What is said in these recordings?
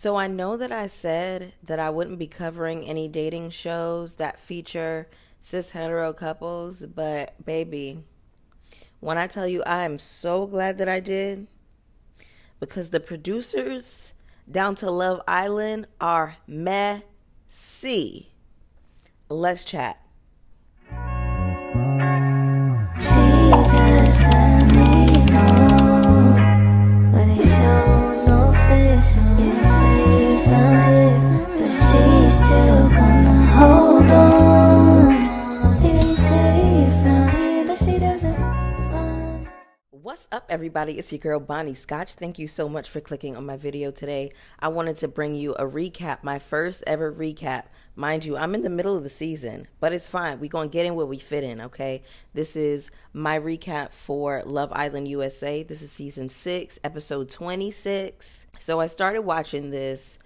So I know that I said that I wouldn't be covering any dating shows that feature cis hetero couples, but baby, when I tell you I am so glad that I did, because the producers down to Love Island are messy. Let's chat. What's up, everybody? It's your girl Bonni Scotch. Thank you so much for clicking on my video today. I wanted to bring you a recap, my first ever recap. Mind you, I'm in the middle of the season, but it's fine. We're going to get in where we fit in, okay? This is my recap for Love Island USA. This is season six, episode 26. So I started watching this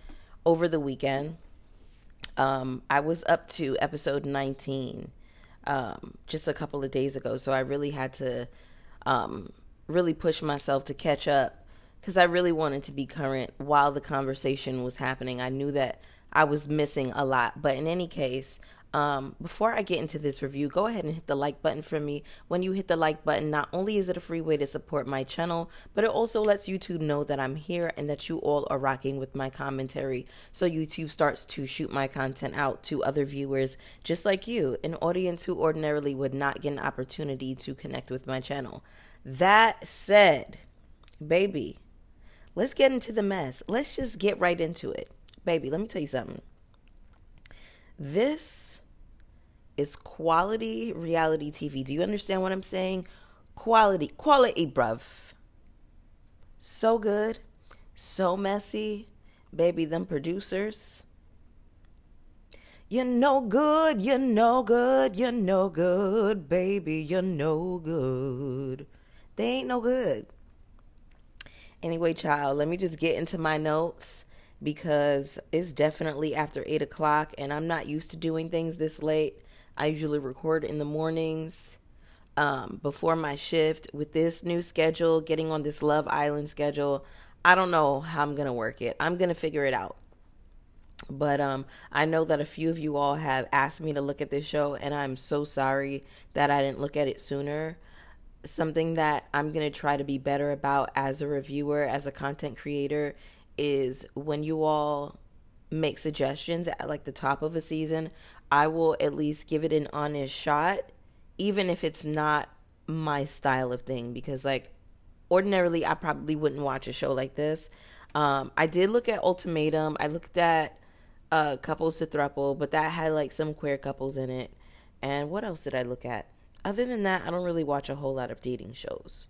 over the weekend. Um, I was up to episode 19 um, just a couple of days ago, so I really had to um, really push myself to catch up because I really wanted to be current while the conversation was happening. I knew that I was missing a lot, but in any case, um, before I get into this review, go ahead and hit the like button for me. When you hit the like button, not only is it a free way to support my channel, but it also lets YouTube know that I'm here and that you all are rocking with my commentary. So YouTube starts to shoot my content out to other viewers just like you, an audience who ordinarily would not get an opportunity to connect with my channel. That said, baby, let's get into the mess. Let's just get right into it. Baby, let me tell you something. This is quality reality TV. Do you understand what I'm saying? Quality, quality, bruv. So good, so messy. Baby, them producers. You're no good, you're no good, you're no good, baby, you're no good. They ain't no good. Anyway, child, let me just get into my notes because it's definitely after 8 o'clock and I'm not used to doing things this late. I usually record in the mornings um, before my shift. With this new schedule, getting on this Love Island schedule, I don't know how I'm going to work it. I'm going to figure it out. But um, I know that a few of you all have asked me to look at this show, and I'm so sorry that I didn't look at it sooner. Something that I'm going to try to be better about as a reviewer, as a content creator, is when you all make suggestions at like the top of a season, I will at least give it an honest shot, even if it's not my style of thing. Because like ordinarily, I probably wouldn't watch a show like this. Um, I did look at Ultimatum. I looked at uh, Couples to Thruple, but that had like some queer couples in it. And what else did I look at? Other than that, I don't really watch a whole lot of dating shows.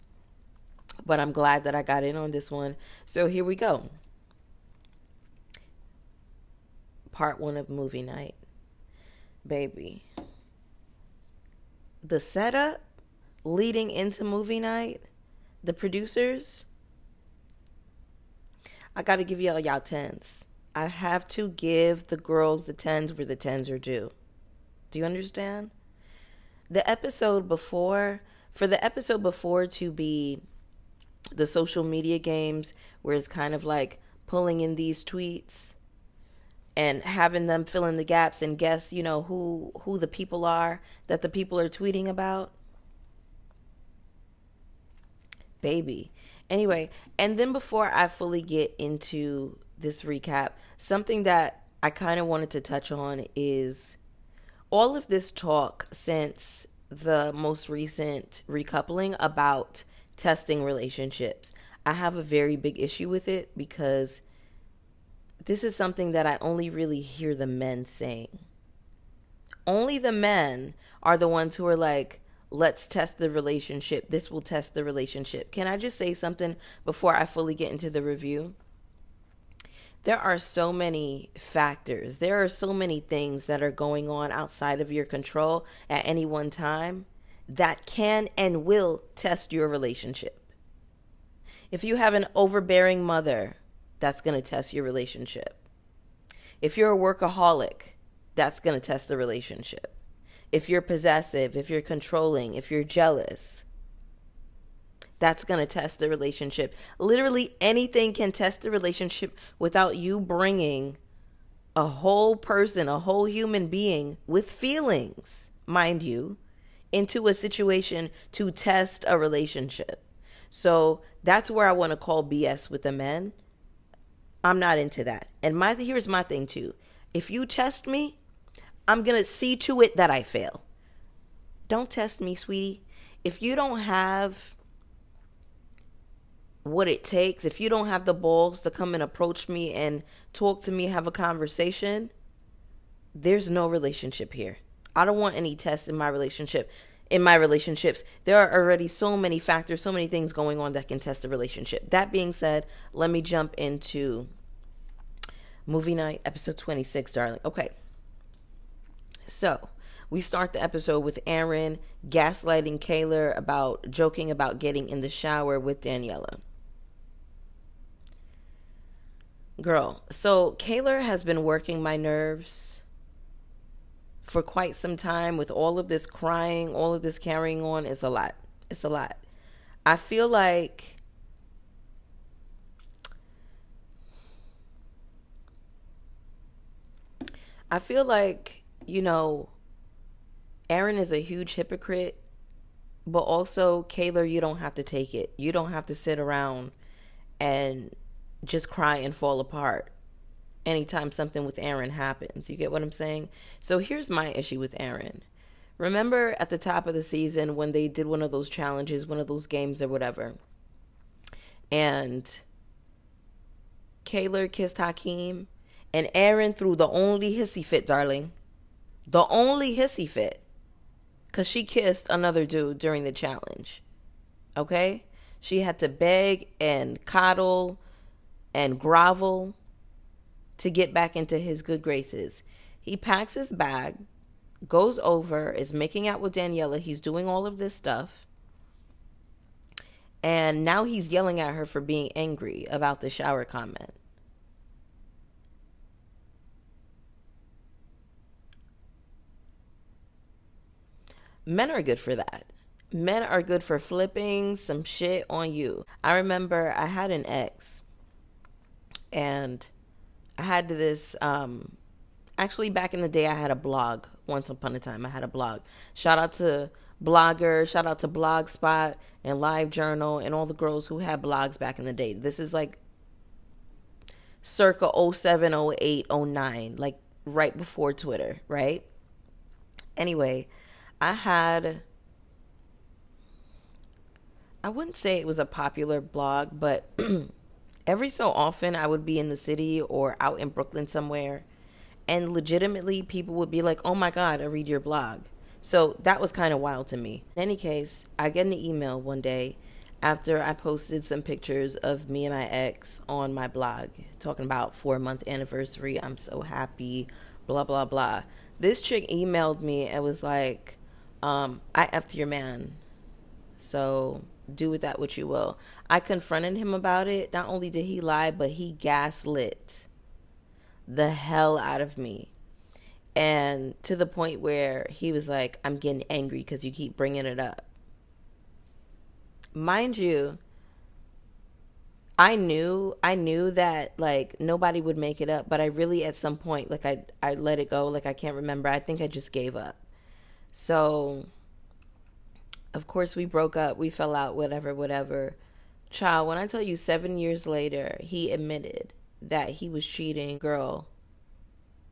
But I'm glad that I got in on this one. So here we go. Part one of movie night baby. The setup leading into movie night, the producers, I got to give y'all y'all tens. I have to give the girls the tens where the tens are due. Do you understand? The episode before, for the episode before to be the social media games, where it's kind of like pulling in these tweets and having them fill in the gaps and guess, you know, who who the people are that the people are tweeting about. Baby. Anyway, and then before I fully get into this recap, something that I kind of wanted to touch on is all of this talk since the most recent recoupling about testing relationships. I have a very big issue with it because this is something that I only really hear the men saying. Only the men are the ones who are like, let's test the relationship. This will test the relationship. Can I just say something before I fully get into the review? There are so many factors. There are so many things that are going on outside of your control at any one time that can and will test your relationship. If you have an overbearing mother that's going to test your relationship. If you're a workaholic, that's going to test the relationship. If you're possessive, if you're controlling, if you're jealous, that's going to test the relationship. Literally anything can test the relationship without you bringing a whole person, a whole human being with feelings, mind you, into a situation to test a relationship. So that's where I want to call BS with the men. I'm not into that. And my here's my thing too. If you test me, I'm going to see to it that I fail. Don't test me, sweetie. If you don't have what it takes, if you don't have the balls to come and approach me and talk to me, have a conversation, there's no relationship here. I don't want any tests in my relationship. In my relationships, there are already so many factors, so many things going on that can test a relationship. That being said, let me jump into movie night, episode 26, darling. Okay. So, we start the episode with Aaron gaslighting Kaylor about joking about getting in the shower with Daniela. Girl, so Kaylor has been working my nerves for quite some time with all of this crying, all of this carrying on. It's a lot. It's a lot. I feel like I feel like, you know, Aaron is a huge hypocrite, but also, Kaylor, you don't have to take it. You don't have to sit around and just cry and fall apart anytime something with Aaron happens. You get what I'm saying? So here's my issue with Aaron. Remember at the top of the season when they did one of those challenges, one of those games or whatever, and Kaylor kissed Hakeem, and Aaron threw the only hissy fit, darling. The only hissy fit because she kissed another dude during the challenge. Okay? She had to beg and coddle and grovel to get back into his good graces. He packs his bag, goes over, is making out with Daniela. He's doing all of this stuff. And now he's yelling at her for being angry about the shower comment. men are good for that. Men are good for flipping some shit on you. I remember I had an ex and I had this um actually back in the day I had a blog once upon a time. I had a blog. Shout out to Blogger, shout out to Blogspot and Live Journal and all the girls who had blogs back in the day. This is like circa 07, 08, 09, like right before Twitter, right? Anyway, I had I wouldn't say it was a popular blog, but every so often I would be in the city or out in Brooklyn somewhere and legitimately people would be like, "Oh my god, I read your blog." So that was kind of wild to me. In any case, I get an email one day after I posted some pictures of me and my ex on my blog talking about 4 month anniversary. I'm so happy, blah blah blah. This chick emailed me and was like, um, I effed your man. So do with that what you will. I confronted him about it. Not only did he lie, but he gaslit the hell out of me. And to the point where he was like, I'm getting angry because you keep bringing it up. Mind you, I knew I knew that like nobody would make it up, but I really at some point like I I let it go, like I can't remember. I think I just gave up. So, of course, we broke up, we fell out, whatever, whatever. Child, when I tell you seven years later, he admitted that he was cheating girl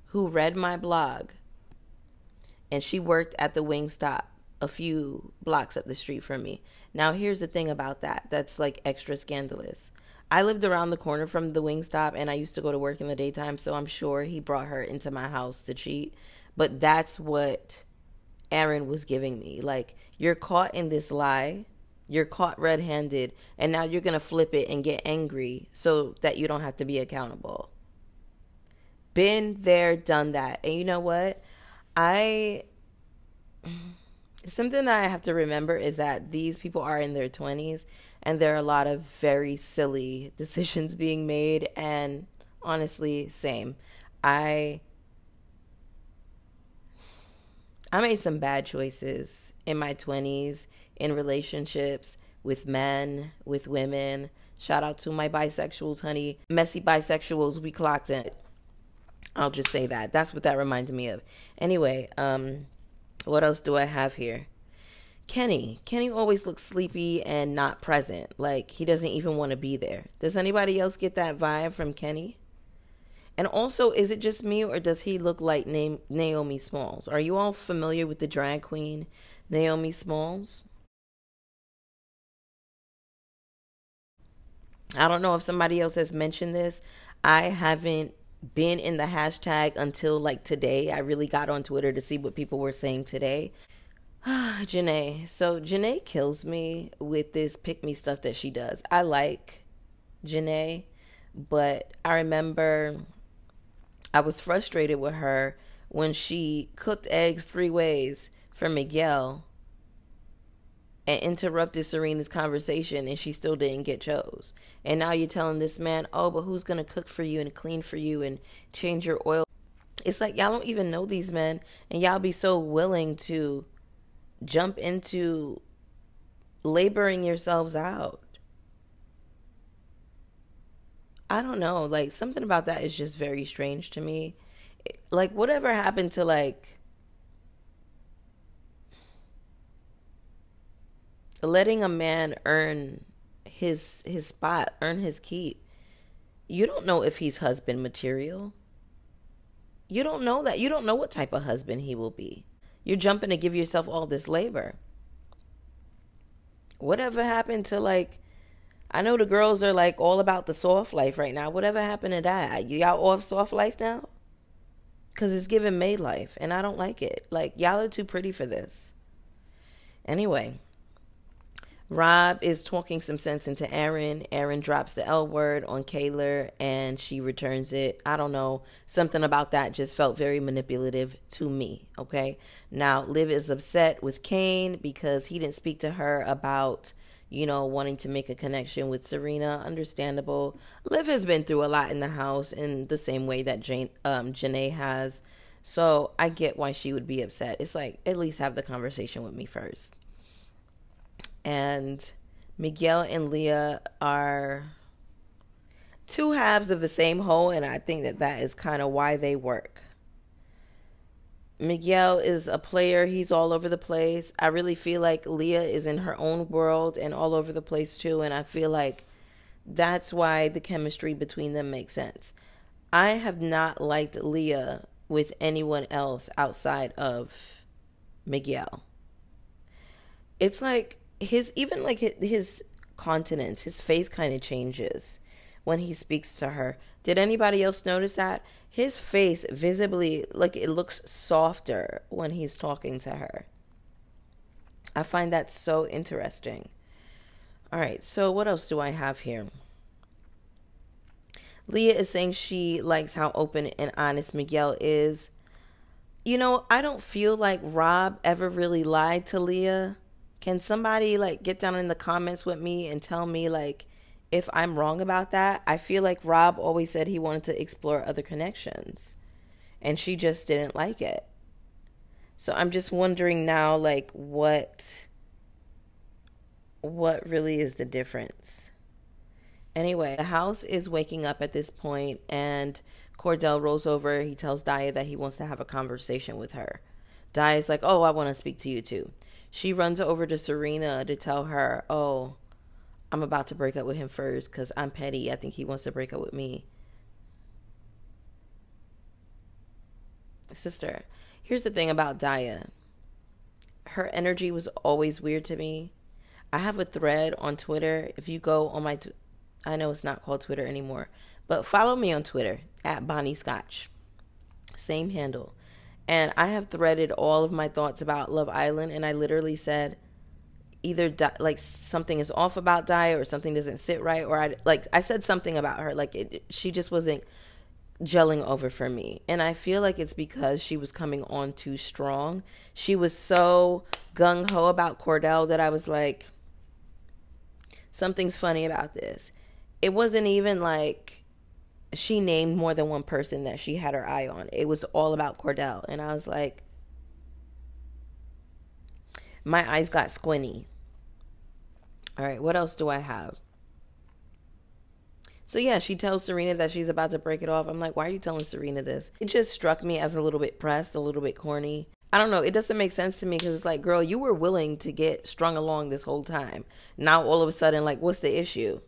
who read my blog and she worked at the Wingstop a few blocks up the street from me. Now, here's the thing about that that's like extra scandalous. I lived around the corner from the Wingstop and I used to go to work in the daytime, so I'm sure he brought her into my house to cheat. But that's what Aaron was giving me. Like, you're caught in this lie, you're caught red handed, and now you're going to flip it and get angry so that you don't have to be accountable. Been there, done that. And you know what? I. Something that I have to remember is that these people are in their 20s and there are a lot of very silly decisions being made. And honestly, same. I I made some bad choices in my 20s in relationships, with men, with women. Shout out to my bisexuals, honey. Messy bisexuals, we clocked in. I'll just say that. That's what that reminded me of. Anyway, um, what else do I have here? Kenny. Kenny always looks sleepy and not present. Like he doesn't even want to be there. Does anybody else get that vibe from Kenny? And also, is it just me or does he look like Na- Naomi Smalls? Are you all familiar with the drag queen Naomi Smalls? I don't know if somebody else has mentioned this. I haven't been in the hashtag until like today. I really got on Twitter to see what people were saying today. Janae. So Janae kills me with this pick me stuff that she does. I like Janae, but I remember I was frustrated with her when she cooked eggs three ways for Miguel and interrupted Serena's conversation and she still didn't get chose. And now you're telling this man, oh, but who's going to cook for you and clean for you and change your oil? It's like y'all don't even know these men and y'all be so willing to jump into laboring yourselves out. I don't know. Like something about that is just very strange to me. Like whatever happened to like letting a man earn his his spot, earn his keep. You don't know if he's husband material. You don't know that. You don't know what type of husband he will be. You're jumping to give yourself all this labor. Whatever happened to like I know the girls are like all about the soft life right now. Whatever happened to that? Y'all off soft life now? Cause it's giving maid life, and I don't like it. Like y'all are too pretty for this. Anyway, Rob is talking some sense into Aaron. Aaron drops the L word on Kaylor and she returns it. I don't know. Something about that just felt very manipulative to me. Okay. Now, Liv is upset with Kane because he didn't speak to her about, you know, wanting to make a connection with Serena. Understandable. Liv has been through a lot in the house in the same way that Jane, um, Janae has. So I get why she would be upset. It's like, at least have the conversation with me first and Miguel and Leah are two halves of the same whole, and I think that that is kind of why they work. Miguel is a player, he's all over the place. I really feel like Leah is in her own world and all over the place too, and I feel like that's why the chemistry between them makes sense. I have not liked Leah with anyone else outside of Miguel. It's like his even like his continence, his face kind of changes when he speaks to her. Did anybody else notice that? His face visibly like it looks softer when he's talking to her. I find that so interesting. All right, so what else do I have here? Leah is saying she likes how open and honest Miguel is. You know, I don't feel like Rob ever really lied to Leah. Can somebody like get down in the comments with me and tell me like if I'm wrong about that? I feel like Rob always said he wanted to explore other connections and she just didn't like it. So I'm just wondering now like what what really is the difference? Anyway, the house is waking up at this point and Cordell rolls over. He tells Daya that he wants to have a conversation with her. Daya's like, "Oh, I want to speak to you too." she runs over to Serena to tell her, "Oh, I'm about to break up with him first because I'm petty. I think he wants to break up with me." Sister, here's the thing about Daya. Her energy was always weird to me. I have a thread on Twitter. If you go on my, I know it's not called Twitter anymore, but follow me on Twitter at Bonni Scotch. Same handle. And I have threaded all of my thoughts about Love Island, and I literally said either di- like something is off about Daya or something doesn't sit right, or I like I said something about her like it, she just wasn't gelling over for me. And I feel like it's because she was coming on too strong. She was so gung ho about Cordell that I was like, something's funny about this. It wasn't even like she named more than one person that she had her eye on. It was all about Cordell. And I was like, my eyes got squinty. All right, what else do I have? So yeah, she tells Serena that she's about to break it off. I'm like, why are you telling Serena this? It just struck me as a little bit pressed, a little bit corny. I don't know. It doesn't make sense to me because it's like, girl, you were willing to get strung along this whole time. Now all of a sudden, like, what's the issue?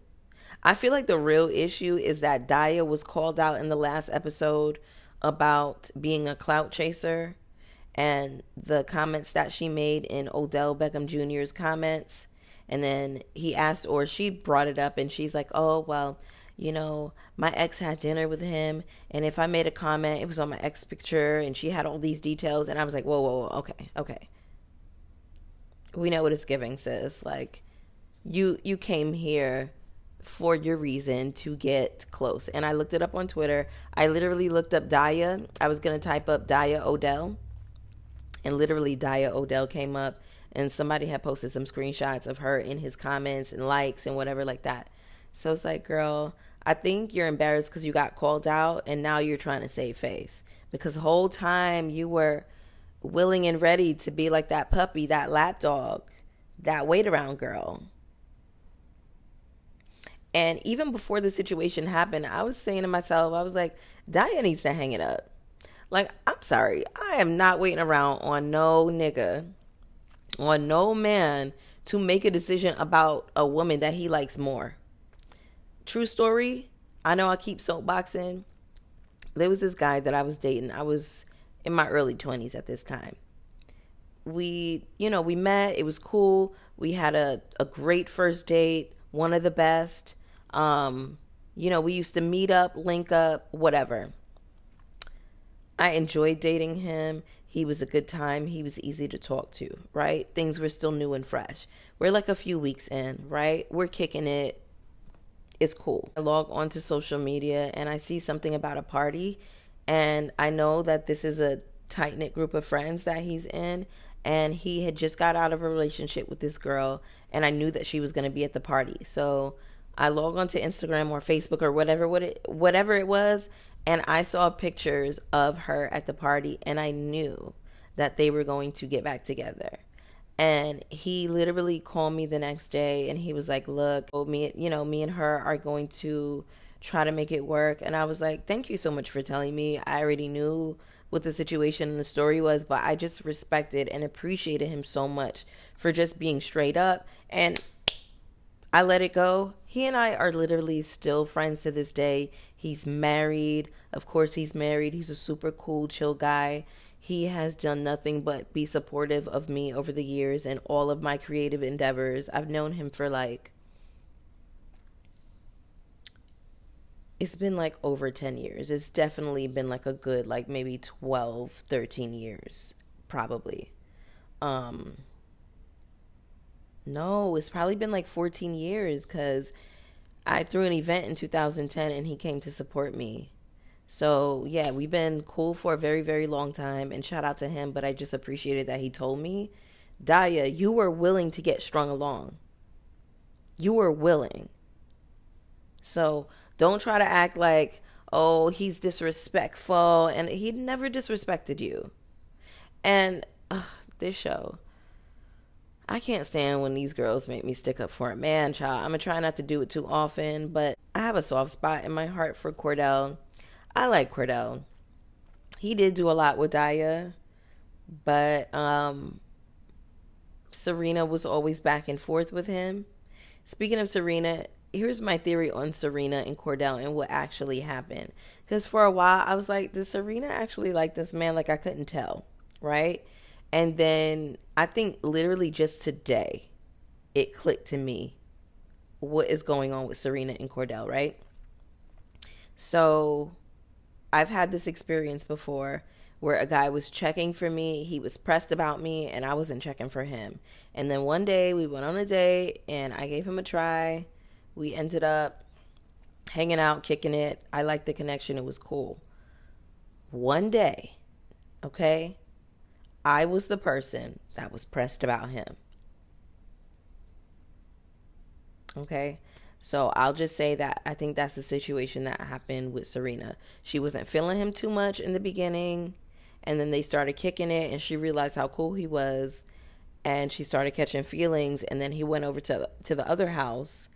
I feel like the real issue is that Daya was called out in the last episode about being a clout chaser and the comments that she made in Odell Beckham Jr.'s comments. And then he asked, or she brought it up, and she's like, oh, well, you know, my ex had dinner with him, and if I made a comment, it was on my ex picture, and she had all these details, and I was like, whoa, whoa, whoa, okay, okay. We know what it's giving, sis. Like, you you came here for your reason to get close. And I looked it up on Twitter. I literally looked up Daya. I was to type up Daya Odell. And literally, Daya Odell came up. And somebody had posted some screenshots of her in his comments and likes and whatever like that. So it's like, girl, I think you're embarrassed because you got called out and now you're trying to save face. Because the whole time you were willing and ready to be like that puppy, that lap dog, that wait around girl. And even before the situation happened, I was saying to myself, I was like, Daya needs to hang it up. Like, I'm sorry. I am not waiting around on no nigga, on no man to make a decision about a woman that he likes more. True story. I know I keep soapboxing. There was this guy that I was dating. I was in my early 20s at this time. We, you know, we met. It was cool. We had a, a great first date, one of the best. Um, you know, we used to meet up, link up, whatever. I enjoyed dating him. He was a good time. He was easy to talk to, right? Things were still new and fresh. We're like a few weeks in, right? We're kicking it. It's cool. I log onto social media and I see something about a party, and I know that this is a tight knit group of friends that he's in. And he had just got out of a relationship with this girl, and I knew that she was going to be at the party. So I log onto Instagram or Facebook or whatever what it, whatever it was, and I saw pictures of her at the party, and I knew that they were going to get back together. And he literally called me the next day, and he was like, "Look, oh, me, you know, me and her are going to try to make it work." And I was like, "Thank you so much for telling me. I already knew." what the situation and the story was, but I just respected and appreciated him so much for just being straight up. And I let it go. He and I are literally still friends to this day. He's married. Of course, he's married. He's a super cool, chill guy. He has done nothing but be supportive of me over the years and all of my creative endeavors. I've known him for like, it's been like over 10 years. It's definitely been like a good, like maybe 12, 13 years, probably. Um, no, it's probably been like 14 years because I threw an event in 2010 and he came to support me. So, yeah, we've been cool for a very, very long time. And shout out to him, but I just appreciated that he told me, Daya, you were willing to get strung along. You were willing. So, don't try to act like, oh, he's disrespectful. And he never disrespected you. And this show I can't stand when these girls make me stick up for a man child. I'm gonna try not to do it too often, but I have a soft spot in my heart for Cordell. I like Cordell. He did do a lot with Daya, but um, Serena was always back and forth with him. Speaking of Serena, here's my theory on Serena and Cordell and what actually happened. Because for a while, I was like, does Serena actually like this man? Like, I couldn't tell, right? And then I think literally just today, it clicked to me what is going on with Serena and Cordell, right? So I've had this experience before where a guy was checking for me, he was pressed about me, and I wasn't checking for him. And then one day we went on a date and I gave him a try. We ended up hanging out, kicking it. I liked the connection, it was cool. One day, okay, I was the person that was pressed about him. Okay. So I'll just say that I think that's the situation that happened with Serena. She wasn't feeling him too much in the beginning, and then they started kicking it, and she realized how cool he was. and she started catching feelings and then he went over to to the other house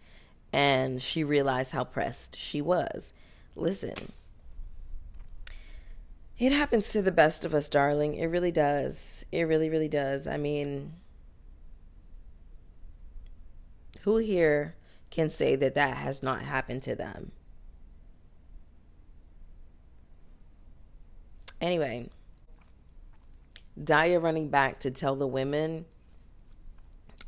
and she realized how pressed she was. Listen. It happens to the best of us, darling. It really does. It really really does. I mean, who here can say that that has not happened to them? Anyway, Daya running back to tell the women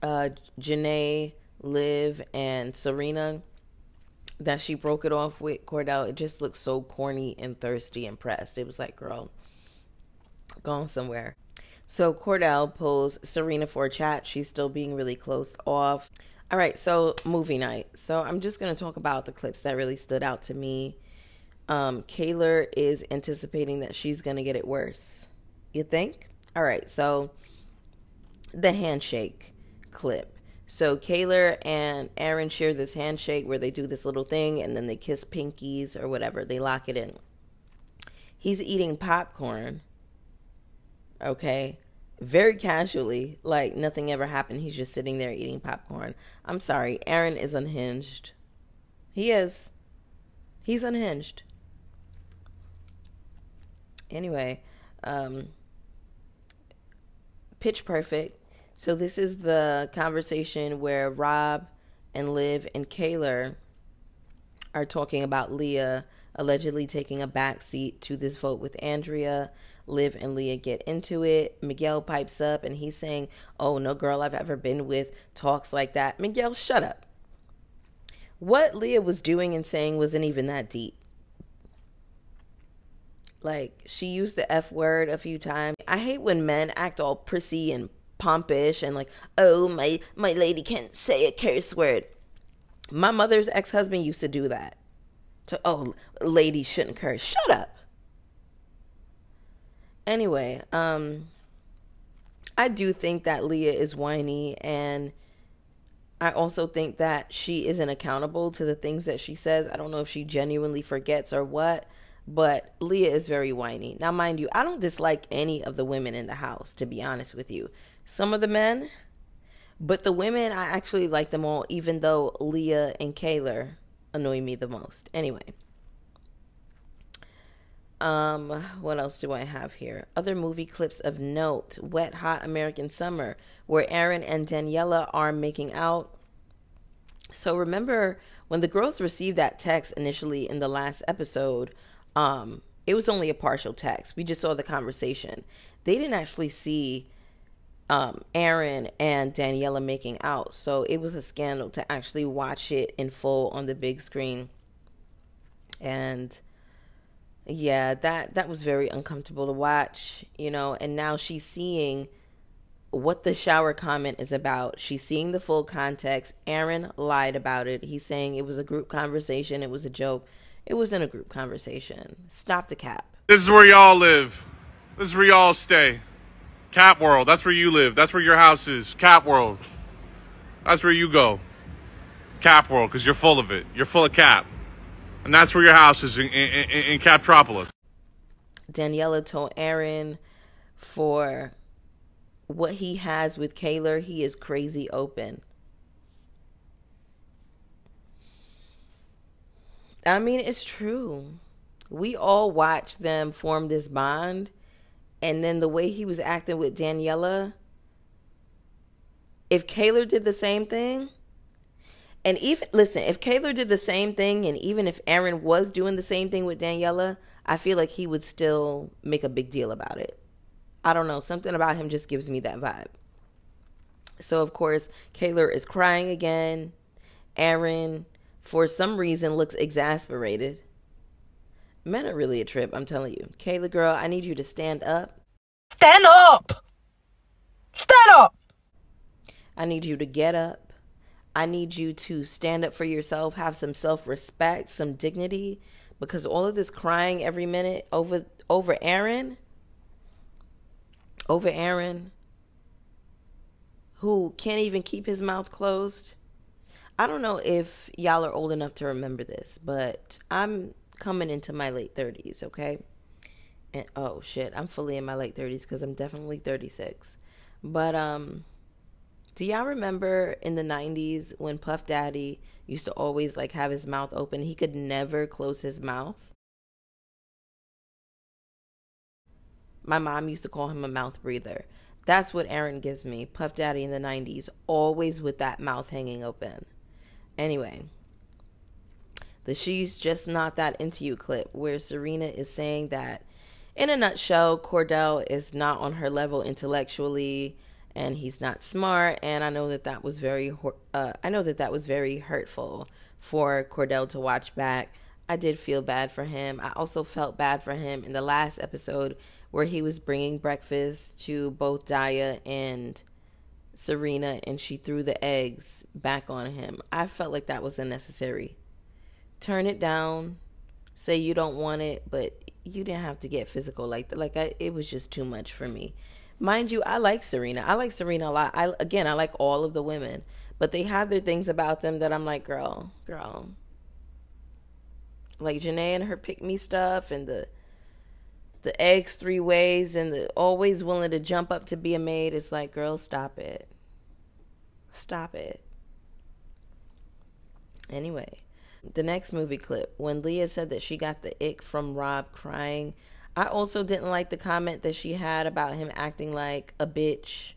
uh, Janae, Liv, and Serena that she broke it off with Cordell, it just looked so corny and thirsty and pressed. It was like, girl, gone somewhere. So Cordell pulls Serena for a chat. She's still being really closed off. All right, so movie night. So I'm just going to talk about the clips that really stood out to me. Um, is anticipating that she's going to get it worse. You think? All right, so the handshake clip. So Kaylor and Aaron share this handshake where they do this little thing and then they kiss pinkies or whatever. They lock it in. He's eating popcorn. Okay. Very casually, like nothing ever happened. He's just sitting there eating popcorn. I'm sorry. Aaron is unhinged. He is. He's unhinged. Anyway, um, Pitch Perfect so this is the conversation where Rob and Liv and Kaylor are talking about Leah allegedly taking a backseat to this vote with Andrea. Liv and Leah get into it. Miguel pipes up and he's saying, Oh, no girl I've ever been with talks like that. Miguel, shut up. What Leah was doing and saying wasn't even that deep. Like, she used the F word a few times. I hate when men act all prissy and pompish and like, oh my my lady can't say a curse word. My mother's ex husband used to do that. To oh, ladies shouldn't curse. Shut up. Anyway, um, I do think that Leah is whiny and. I also think that she isn't accountable to the things that she says. I don't know if she genuinely forgets or what, but Leah is very whiny. Now, mind you, I don't dislike any of the women in the house, to be honest with you some of the men, but the women, I actually like them all, even though Leah and Kaylor annoy me the most. Anyway. Um, what else do I have here? Other movie clips of note. Wet Hot American Summer, where Aaron and Daniela are making out. So remember when the girls received that text initially in the last episode, um, it was only a partial text. We just saw the conversation. They didn't actually see um, Aaron and Daniela making out. So it was a scandal to actually watch it in full on the big screen. And yeah, that that was very uncomfortable to watch, you know, and now she's seeing what the shower comment is about. She's seeing the full context. Aaron lied about it. He's saying it was a group conversation, it was a joke. It wasn't a group conversation. Stop the cap. This is where y'all live. This is where y'all stay. Cap World, that's where you live. That's where your house is. Cap World. That's where you go. Cap World, because you're full of it. You're full of cap. And that's where your house is in, in, in, in Captropolis. Daniela told Aaron for what he has with Kaylor, he is crazy open. I mean, it's true. We all watch them form this bond and then the way he was acting with Daniela, if Kaylor did the same thing, and even listen, if Kaylor did the same thing, and even if Aaron was doing the same thing with Daniela, I feel like he would still make a big deal about it. I don't know, something about him just gives me that vibe. So of course, Kaylor is crying again. Aaron, for some reason, looks exasperated. Men are really a trip, I'm telling you. Kaylor girl, I need you to stand up. Stand up! Stand up! I need you to get up. I need you to stand up for yourself, have some self-respect, some dignity, because all of this crying every minute over over Aaron, over Aaron, who can't even keep his mouth closed. I don't know if y'all are old enough to remember this, but I'm coming into my late 30s, okay? And oh shit, I'm fully in my late 30s cuz I'm definitely 36. But um Do y'all remember in the 90s when Puff Daddy used to always like have his mouth open? He could never close his mouth. My mom used to call him a mouth breather. That's what Aaron gives me. Puff Daddy in the 90s, always with that mouth hanging open. Anyway, the She's Just Not That Into You clip, where Serena is saying that, in a nutshell, Cordell is not on her level intellectually and he's not smart. And I know that that was very, uh, I know that that was very hurtful for Cordell to watch back. I did feel bad for him. I also felt bad for him in the last episode where he was bringing breakfast to both Daya and Serena and she threw the eggs back on him. I felt like that was unnecessary. Turn it down. Say you don't want it, but you didn't have to get physical like that. Like I, it was just too much for me. Mind you, I like Serena. I like Serena a lot. I again, I like all of the women, but they have their things about them that I'm like, girl, girl. Like Janae and her pick me stuff and the the eggs three ways and the always willing to jump up to be a maid it's like girl stop it stop it anyway the next movie clip when leah said that she got the ick from rob crying i also didn't like the comment that she had about him acting like a bitch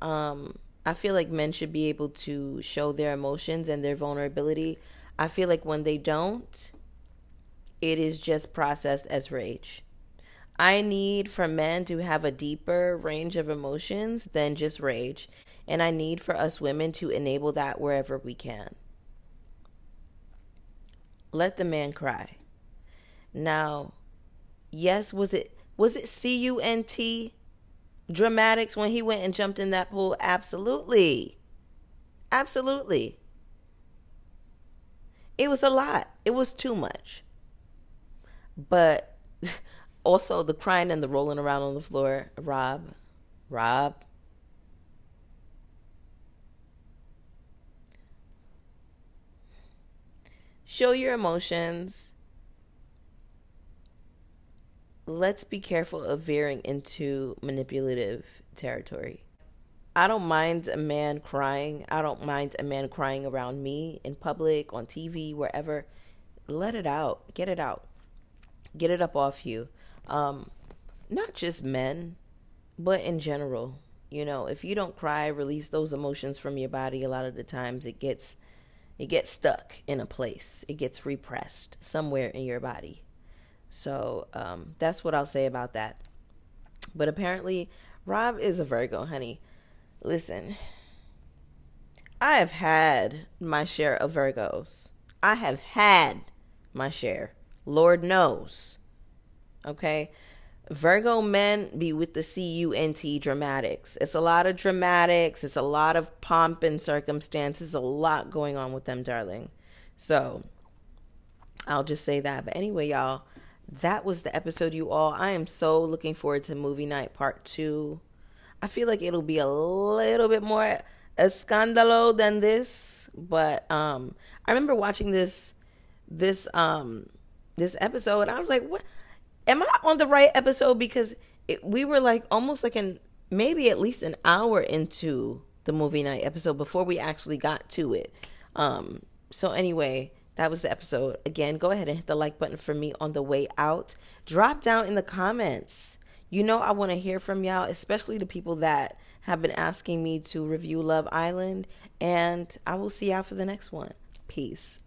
um i feel like men should be able to show their emotions and their vulnerability i feel like when they don't it is just processed as rage I need for men to have a deeper range of emotions than just rage. And I need for us women to enable that wherever we can. Let the man cry. Now, yes, was it was it C U N T dramatics when he went and jumped in that pool? Absolutely. Absolutely. It was a lot. It was too much. But also the crying and the rolling around on the floor. Rob, Rob. Show your emotions. Let's be careful of veering into manipulative territory. I don't mind a man crying. I don't mind a man crying around me in public, on TV, wherever. Let it out. Get it out. Get it up off you um, not just men, but in general. You know, if you don't cry, release those emotions from your body, a lot of the times it gets it gets stuck in a place. It gets repressed somewhere in your body. So um, that's what I'll say about that. But apparently, Rob is a Virgo, honey. Listen, I have had my share of Virgos. I have had my share. Lord knows. Okay. Virgo men be with the C U N T dramatics. It's a lot of dramatics. It's a lot of pomp and circumstances. A lot going on with them, darling. So I'll just say that. But anyway, y'all, that was the episode, you all. I am so looking forward to movie night part two. I feel like it'll be a little bit more escandalo than this, but um, I remember watching this this um this episode, and I was like, what? Am I on the right episode? Because it, we were like almost like an maybe at least an hour into the movie night episode before we actually got to it. Um, so anyway, that was the episode. Again, go ahead and hit the like button for me on the way out. Drop down in the comments. You know I want to hear from y'all, especially the people that have been asking me to review Love Island, and I will see y'all for the next one. Peace.